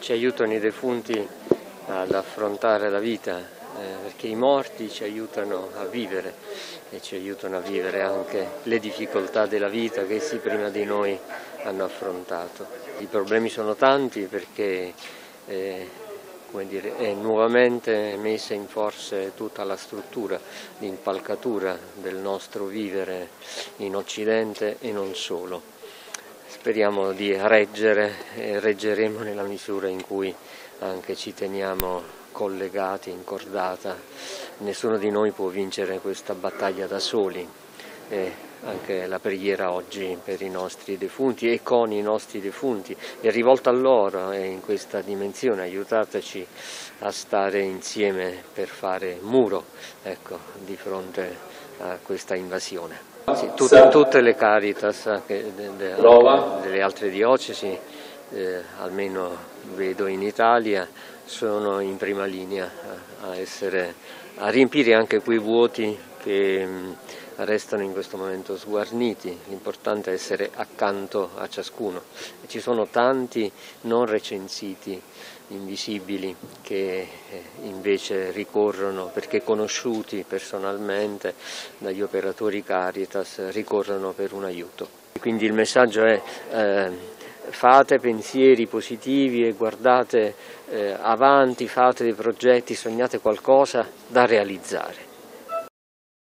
Ci aiutano i defunti ad affrontare la vita, eh, perché i morti ci aiutano a vivere e ci aiutano a vivere anche le difficoltà della vita che essi prima di noi hanno affrontato. I problemi sono tanti perché eh, dire, è nuovamente messa in forza tutta la struttura, l'impalcatura del nostro vivere in Occidente e non solo. Speriamo di reggere e reggeremo nella misura in cui anche ci teniamo collegati, in cordata. Nessuno di noi può vincere questa battaglia da soli. E anche la preghiera oggi per i nostri defunti e con i nostri defunti. È rivolta a loro e in questa dimensione. Aiutateci a stare insieme per fare muro ecco, di fronte a questa invasione. Sì, tutte, tutte, le Caritas de, de, delle altre diocesi, eh, almeno vedo in Italia, sono in prima linea a, essere, a riempire anche quei vuoti che mh, restano in questo momento sguarniti, l'importante è essere accanto a ciascuno. Ci sono tanti non recensiti invisibili che eh, invece ricorrono, perché conosciuti personalmente dagli operatori Caritas, ricorrono per un aiuto. Quindi il messaggio è eh, fate pensieri positivi e guardate eh, avanti, fate dei progetti, sognate qualcosa da realizzare.